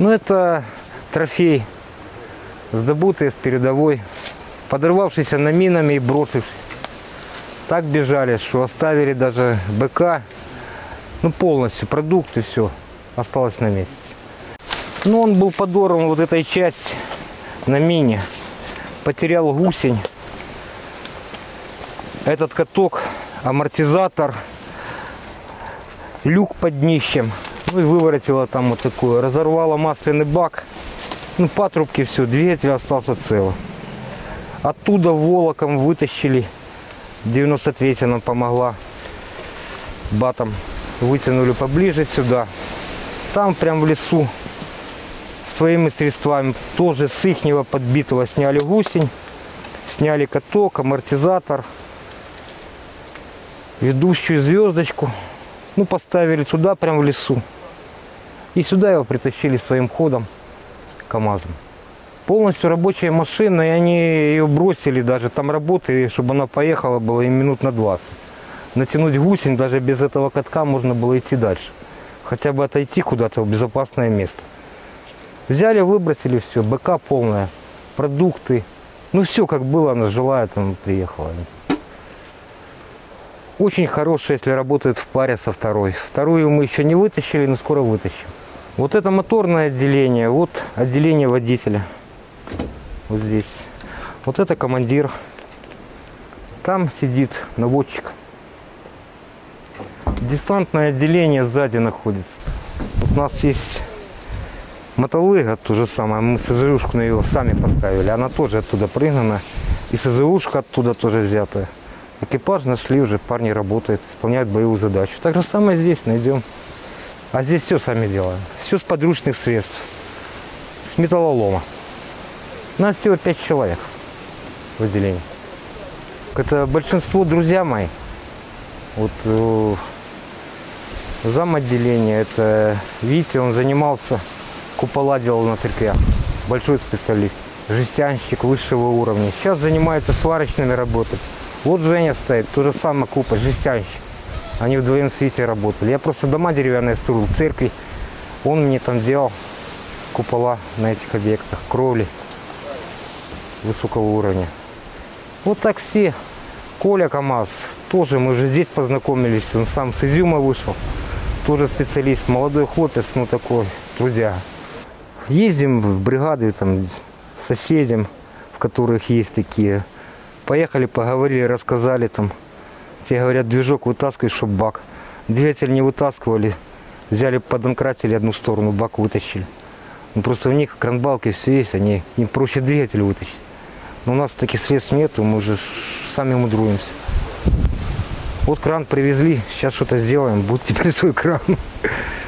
Ну, это трофей, сдобутый с передовой, подорвавшийся на минами и брошивший. Так бежали, что оставили даже БК, ну, полностью, продукты, все, осталось на месте. Ну, он был подорван вот этой части на мине, потерял гусень, этот каток, амортизатор, люк под днищем. Ну и выворотила там вот такое. Разорвала масляный бак. Ну, патрубки все, двигатель остался целый. Оттуда волоком вытащили. 93 нам помогла. Батом вытянули поближе сюда. Там прям в лесу своими средствами тоже с ихнего подбитого сняли гусень. Сняли каток, амортизатор. Ведущую звездочку. Ну, поставили туда, прям в лесу. И сюда его притащили своим ходом КАМАЗом. Полностью рабочая машина, и они ее бросили даже там работы, чтобы она поехала было им минут на 20. Натянуть гусень, даже без этого катка можно было идти дальше. Хотя бы отойти куда-то в безопасное место. Взяли, выбросили все, БК полная, продукты. Ну все, как было, она жила, там приехала. Очень хорошая, если работает в паре со второй. Вторую мы еще не вытащили, но скоро вытащим. Вот это моторное отделение, вот отделение водителя. Вот здесь. Вот это командир. Там сидит наводчик. Десантное отделение сзади находится. Вот у нас есть мотолыга, то же самое. Мы СЗУшку на ее сами поставили. Она тоже оттуда прыгнана. И СЗУшка оттуда тоже взятая. Экипаж нашли уже, парни работают, исполняют боевую задачу. Так же самое здесь найдем. А здесь все сами делаем. Все с подручных средств. С металлолома. Нас всего пять человек в отделении. Это большинство друзья мои. Вот э, зам отделения, это Витя, он занимался, купола делал на церквях. Большой специалист. Жестянщик высшего уровня. Сейчас занимается сварочными работами. Вот Женя стоит, то же самое купа, жестянщик. Они вдвоем с Витей работали. Я просто дома деревянные строил, церкви. Он мне там делал купола на этих объектах, кровли высокого уровня. Вот так все. Коля КамАЗ, тоже мы же здесь познакомились, он сам с Изюма вышел. Тоже специалист, молодой хлопец, ну такой, трудя. Ездим в бригады, там, соседям, в которых есть такие Поехали, поговорили, рассказали там. Те говорят, движок вытаскивай, чтобы бак. Двигатель не вытаскивали. Взяли, подонкратили одну сторону, бак вытащили. Ну, просто у них кранбалки все есть, они, им проще двигатель вытащить. Но у нас таких средств нету, мы уже сами мудруемся. Вот кран привезли, сейчас что-то сделаем, будет теперь свой кран.